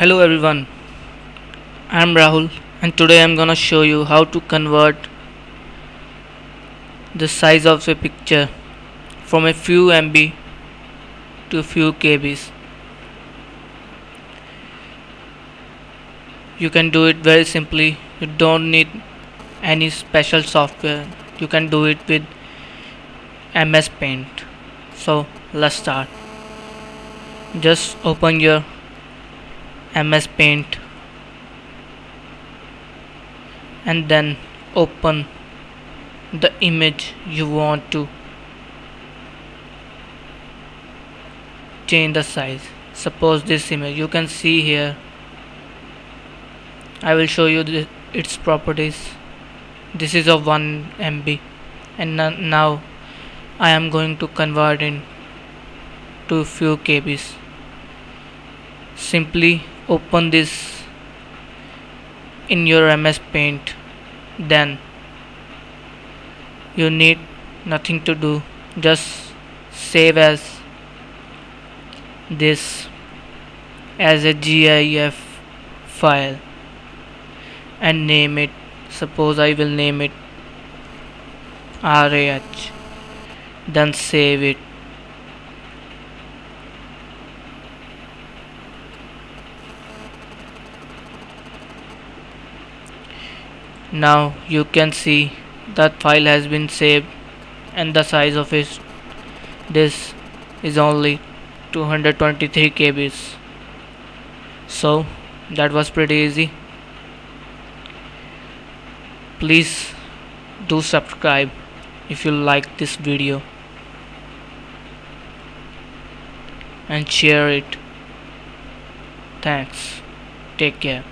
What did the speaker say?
Hello everyone, I'm Rahul and today I'm gonna show you how to convert the size of a picture from a few MB to a few KBs. You can do it very simply, you don't need any special software, you can do it with MS Paint. So let's start. Just open your MS Paint. And then open the image you want to change the size. Suppose this image you can see here. I will show you the, its properties. This is of 1 MB and now I am going to convert it to few KBs simply open this in your MS Paint then you need nothing to do. Just save as this as a GIF file and name it. Suppose I will name it RAH then save it now you can see that file has been saved and the size of it. This is only 223 kbs. So that was pretty easy. Please do subscribe if you like this video and share it. Thanks. Take care